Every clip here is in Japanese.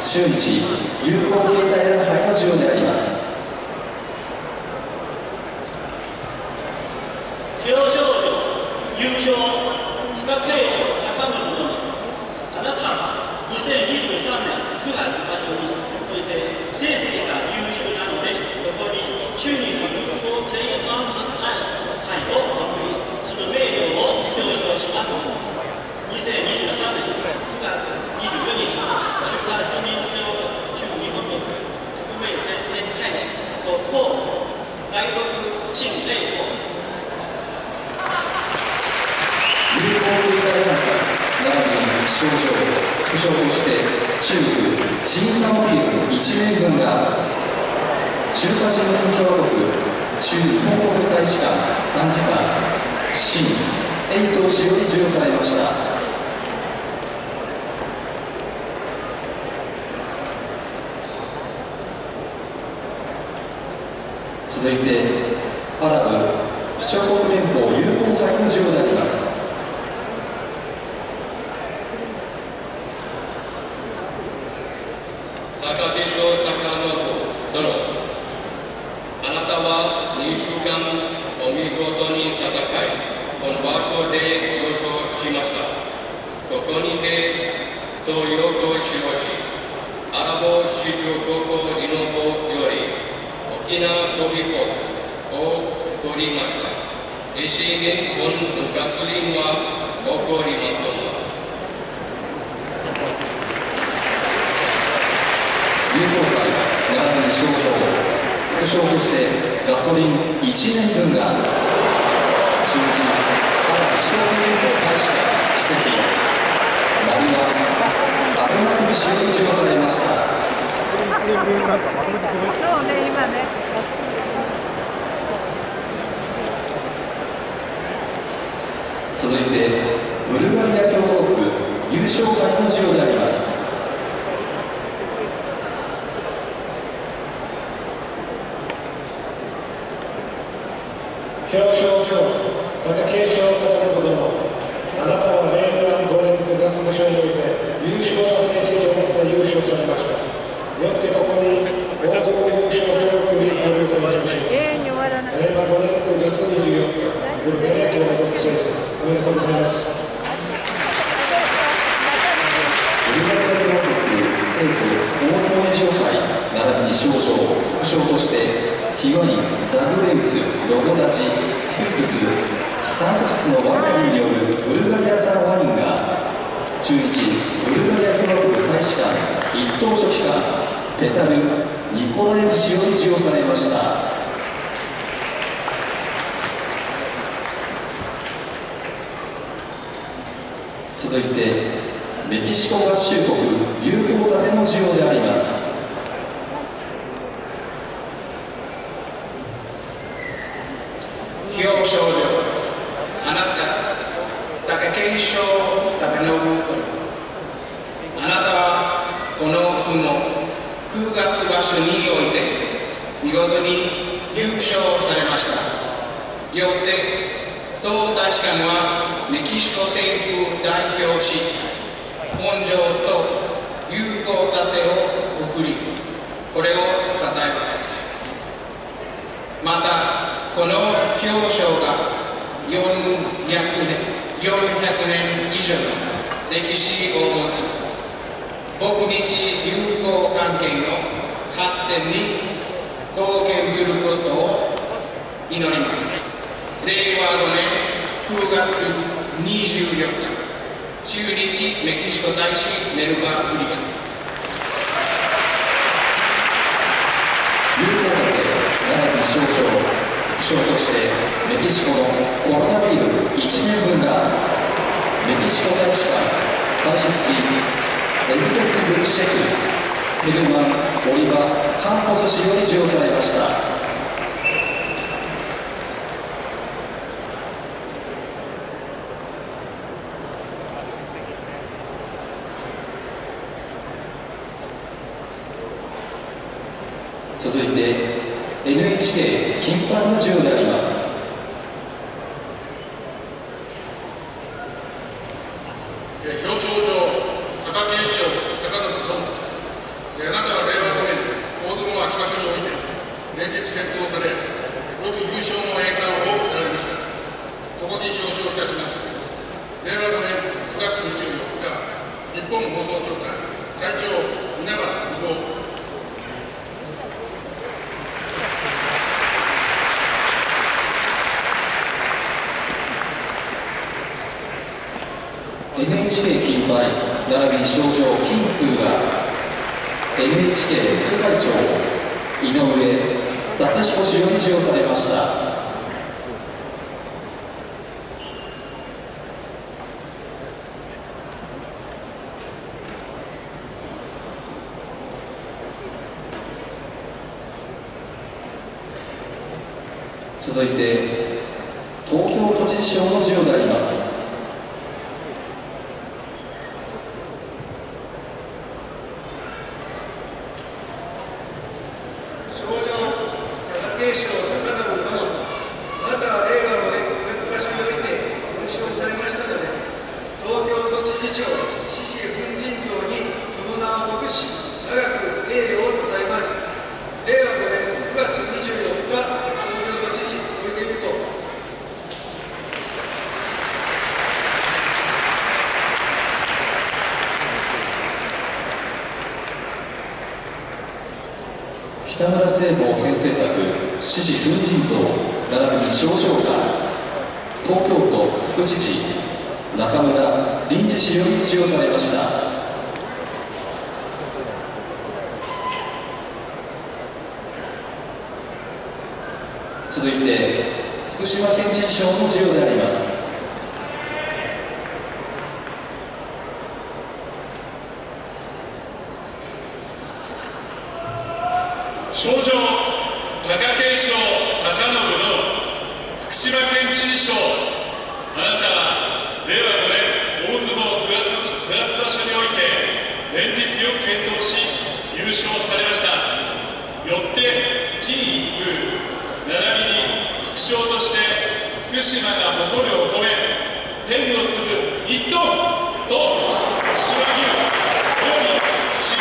瞬時有効携帯礼拝の授与であります表彰状優勝企画会長高野殿あなたは2023年9月場所において成績が優秀なのでここに中日有効敬愛杯を送りその名誉を表彰します2023年9月24日中華人民共和国駐日本国特命全権大使と候補外国新霊と有効携帯礼拝並びに症状副賞として中国チンナオビール1名分が中華人民共和国駐日本国大使館参事官新栄東氏より授与されました。続いてアラブ不調国連邦友好杯の授与であります高化粧高野殿あなたは2週間お見事に戦い本場所で優勝しましたここにて東洋としろしアラボ市長高校リノボより沖縄トリコを取りました。衛生源本のガソリンは起こりません有効杯並びに症状副賞としてガソリン1年分が中日アラブ小連邦大使館次席マリア・アルマクビ氏より授与されました。そうね、今ね。続いてブルガリア共和国優勝杯の授与であります表彰状、また継承をたたることも、あなたは令和5年9月の賞において優秀な成績を持って優勝されました。中日ブルガリア共和国大使館一等書記官ペタル・ニコラエフ氏より授与されました。続いてメキシコ合衆国友好盾の授与であります。表彰状あなた貴景勝高信あなたはこの府の9月場所において見事に優勝されました。よって当大使館はメキシコ政府を代表し本条と友好盾を送りこれを称えます。またこの表彰が400年 ,400 年以上の歴史を持つ僕日友好関係の発展に貢献することを祈ります。令和5年9月24日中日メキシコ大使メルバーブリア。友好盾並びに賞状副賞としてメキシコのコロナビール1年分がメキシコ大使館監視付きエグゼクティブシェフヘルマン・オリバ・カンポス氏より授与されました。続いて NHK 金パンの授与であります。表彰状貴景勝高信殿。あなたは令和場所において連日検討され6優勝の栄冠を得られましたここに表彰いたします令和5年9月24日日本放送協会会長稲葉武道 NHK 金杯並びに賞状金風が NHK 副会長井上達彦氏より授与されました。続いて東京都知事賞の授与であります賞状貴景勝高信殿あなたは令和の9月場所において優勝されましたので東京都知事長獅子奮陣像にその名を刻し長く栄誉をたたえます令和5年9月24日東京都知事小池優斗北村聖母先生作「獅子奮陣像」並びに賞状が東京都副知事中村臨時氏より授与されました。続いて福島県知事賞の授与であります賞状貴景勝高信殿福島県知事賞あなたは令和5年大相撲9月 ,9 月場所において連日よく健闘し優勝されました。よって金一封並びに副賞として福島が誇るお米天の粒一トンと福島牛および福島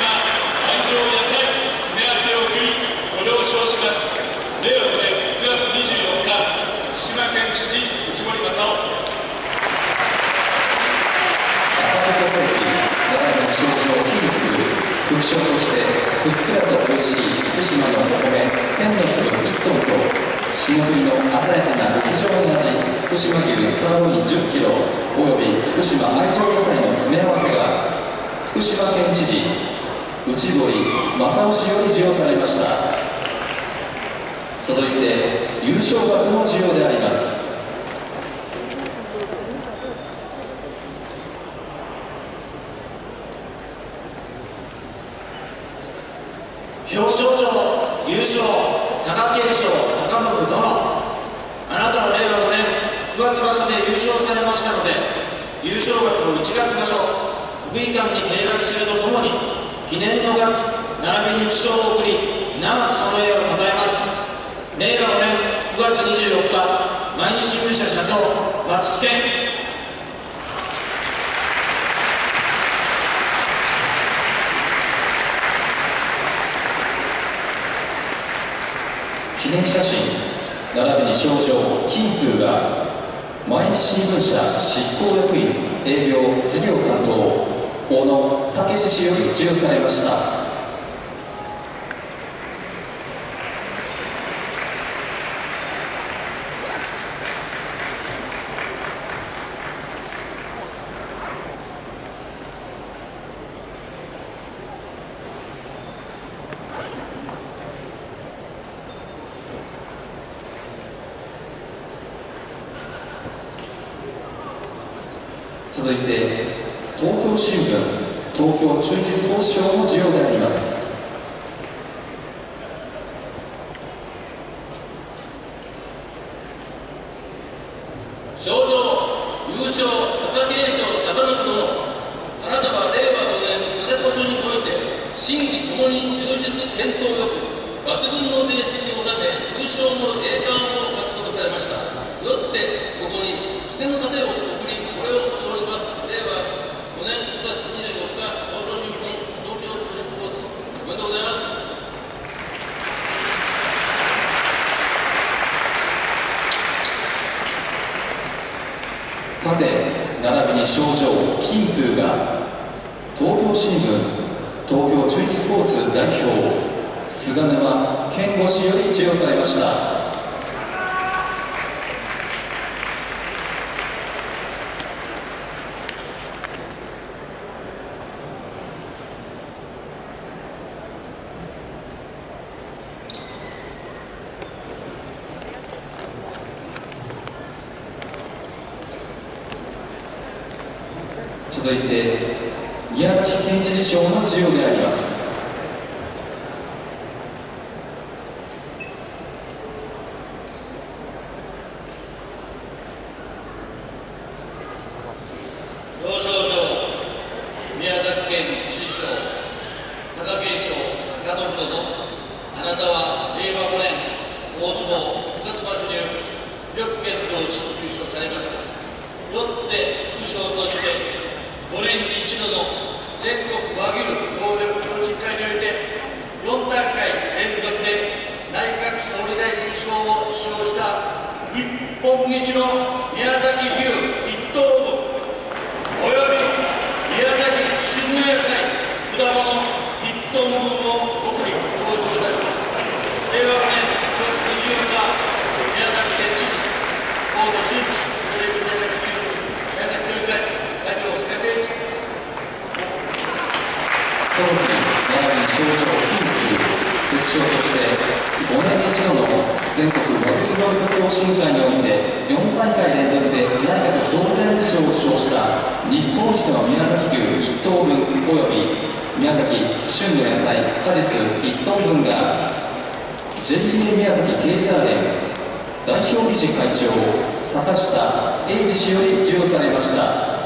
愛情野菜詰め合わせを送りご了承します令和5年9月24日福島県知事内堀正夫赤いコーヒー並びに賞状金風副賞としてふっくらと美味しい福島のお米天の粒1トンと霜降りの鮮やかな極上の味福島牛サーロイン1 0キロおよび福島愛情野菜の詰め合わせが福島県知事内堀正夫氏より授与されました続いて優勝額の授与であります表彰状優勝貴景勝高信殿あなたは令和5年9月場所で優勝されましたので優勝額を1月場所国技館に定額するとともに記念の額並びに負傷を送り長くその栄をたたえます。令和5年9月24日毎日新聞社社長松木健。記念写真並びに賞状金風が毎日新聞社執行役員営業事業担当小野武史氏より授与されました。続いて東京新聞東京中日スポーツ賞の授与であります。賞状優勝貴景勝高信殿あなたは令和5年9月場所において審議ともに充実健闘よく抜群の成績を収め優勝の栄冠を獲得されましたよってここに記念の盾を送りこれを称します令和5年9月24日東京新聞東京中日スポーツおめでとうございます並びに賞状金風が東京新聞東京中日スポーツ代表菅沼健吾氏より授与されました。続いて宮崎県知事賞の授与であります。表彰状宮崎県知事賞貴景勝貴信殿あなたは令和5年大相撲九月場所による武力剣当時優勝されました。よって副賞として5年に一度の全国和牛能力表示会において4大会連続で内閣総理大臣賞を使用した日本一の宮崎牛一等分および宮崎旬の野菜果物1トン分を僕に報奨いたします令和5年9月24日宮崎県知事河野俊一テレビ宮崎牛宮崎牛会会長坂手一当時並びに賞状金風副賞として5年に一度の全国和牛能力共進会において4大会連続で内閣総理大賞を受賞した日本一の宮崎牛1等分および宮崎旬の野菜果実1トン分が JA 宮崎経済連代表理事会長坂下英二氏より授与されました